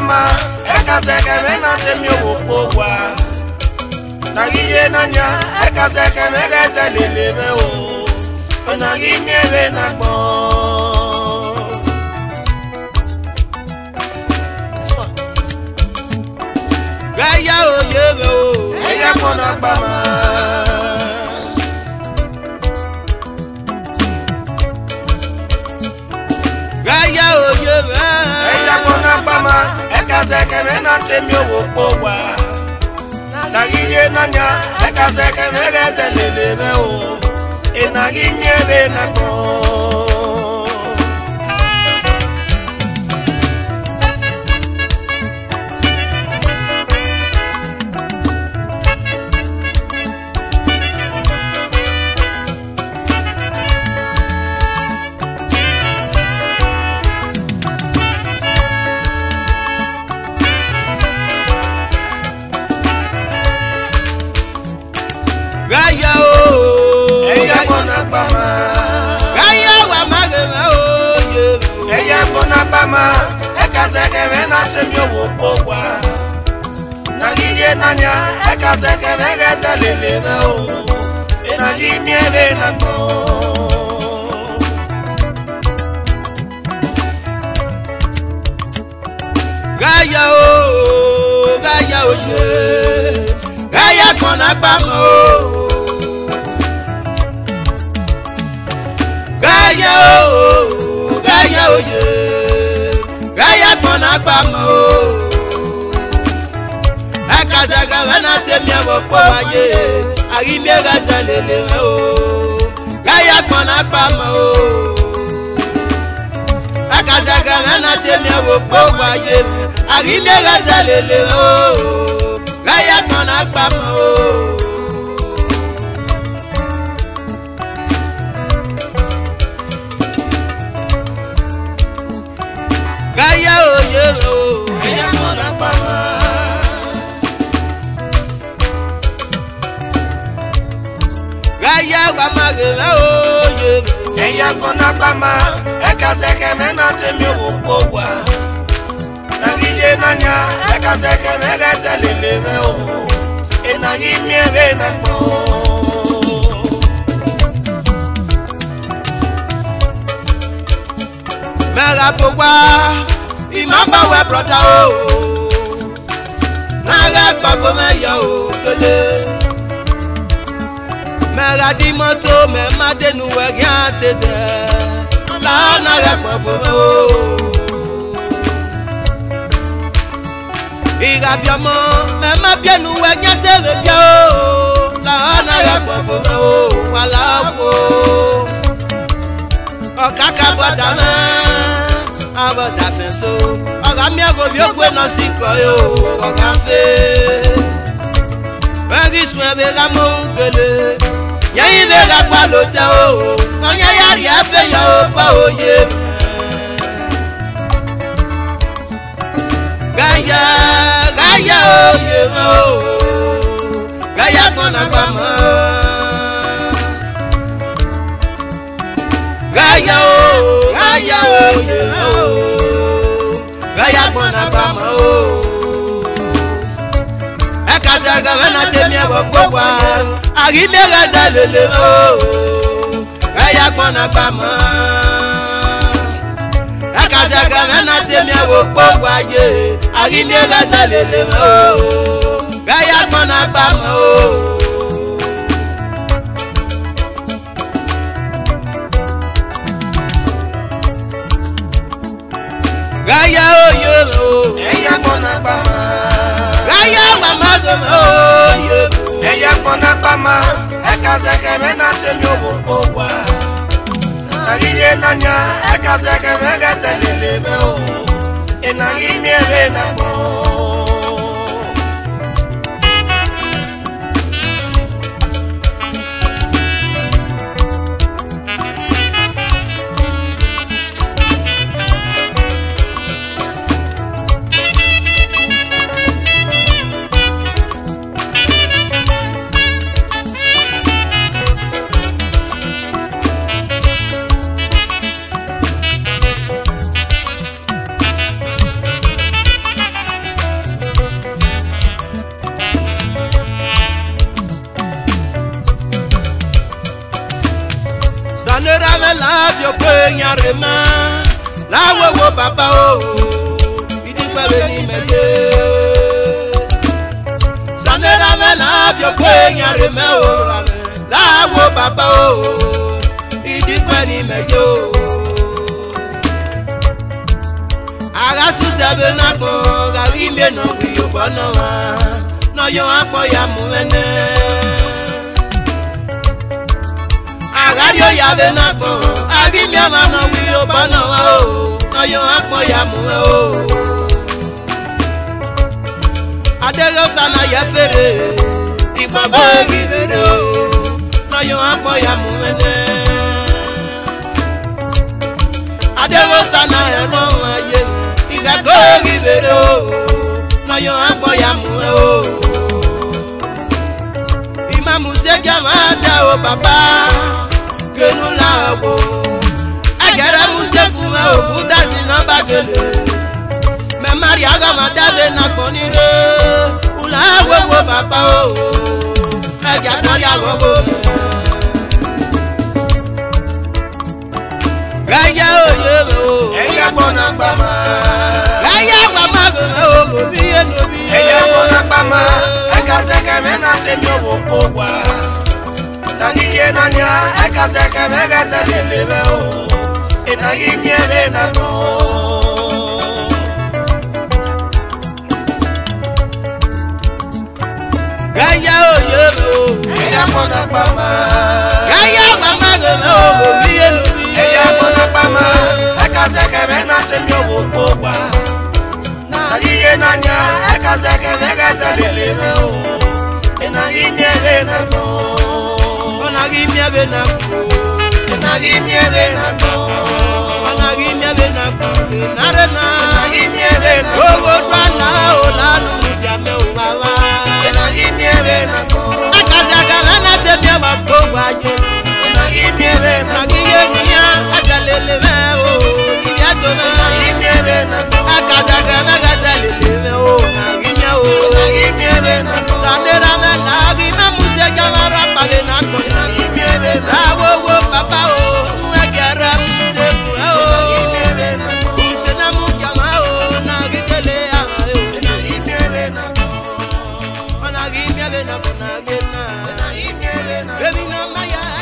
mma ekaseke menate miobogbogwa nagide n'anya ekaseke megezelilime o onagidebe na gbọọ ẹyà òye rẹ o. ẹyà kọ́nà gbàmà. atemi owo po wa nagiye nanya ekaseke megeze lelebe o enaginye be abama ekazekeme na sese wokpokwa nagidie nanya ekazekeme gezelele na o enagi miele na tɔɔ. gaya o gaya oye gaya kan lágbàmọ o gaya o gaya oye agbamọ o akazaga wana temia bɔkpɔ waye ayimie gaza lele me o yaya gbɔna gbama o akazaga wana temia bɔkpɔ waye ayimie gaza lele me o yaya gbɔna gbama o. kpama ɣeɖe o ye. Eya gbɔna kpama, eka se kɛmɛ na te mi wo kpo wa. Nagidze nanya, eka se kɛmɛ ka se lele mɛ o. Enagi mie be na gbɔ o. Mẹ́ra gbogbo a, ìmọ̀bàwẹ̀ bọ̀dá o. Náírà gbàgbọ́ mẹ́yọ̀ o kele ra di mọ́tò mẹ́ má dénú ẹ̀gẹ́ àtẹ̀tẹ̀ lánà rẹ̀ pọ̀ fòfò. ìràbí ọmọ mẹ́ má bínú ẹ̀gẹ́ tẹ̀rẹ̀ jẹ́ o lánà rẹ̀ pọ̀ fòfò wà láàbò. ọ̀kàkà bọ̀dà mẹ́ àbọ̀dà fẹ̀sọ̀ ọ̀gá mi ẹ̀rọ bí ó gbé náà sí kọ́ yóò ọ̀gá fẹ́. Paris, moi, avec la mongolée yẹyin lè ra pa ló jẹ o ọyẹ yàrá àfẹyàn ó bá òye. gáyà gaya òye mọ o gáyà kọ́nà pamọ́. gáyà o gáyà òye mọ o gáyà kọ́nà pamọ́ o gavana temia bokokwa agile gaza lele o kaya kona pama akaza gavana temia bokokwa ye agile gaza lele o kaya kona pama o. Gaya oyo Eya ẹ̀yà kọ́nà Oyo mama gomo oyo. Eya kpɔna kpama, eka zɛkɛ mena n'atɛ ni o bɔ wa. n'anya, eka zɛkɛ mɛ k'ɛsɛ lele mɛ o. Enagi miɛ mɛ biokwe nyarema lawe wo baba o bidigbawe ni mege sanera me la biokwe nyarema o lawo baba o bidigbawe ni mege o agasu sebe na ko gari mi no wi o bono wa no yo apo ya mu ene agario ya be na ko mi àmà mà wí ọba náà o ọyọ àpọ̀yàmù o. adéyọ́sà náà yẹ fèrè ìbàbá ẹ̀rí fèrè o ọyọ àpọ̀yàmù ẹ̀dẹ́. adéyọ́sà náà ẹ̀ mọ́ ayé ìgbàgbọ́ ẹ̀rí fèrè o ọyọ àpọ̀yàmù ẹ̀ o. ìmàmù ṣẹ́jà máa dá o bàbá gbẹ̀nú làwọn. àwọn bò. Ráyá òye rẹ̀ o. Ẹyẹ gbọ́nà gbàmà. Ráyá gbàmà rẹ̀ o, kò bí yé kò bí yé. Ẹyẹ gbọ́nà gbàmà, ẹ̀ka sẹ́kẹ̀ mẹ́ta ti o. Ìnàyí nyẹ́ lé nànú nanya ekaseke mekesalili me o enagi miebe na to onagi miebe na to enagi miebe na to onagi miebe na to narena onagi miebe na to owo dwana. never know, never know. Baby, no, my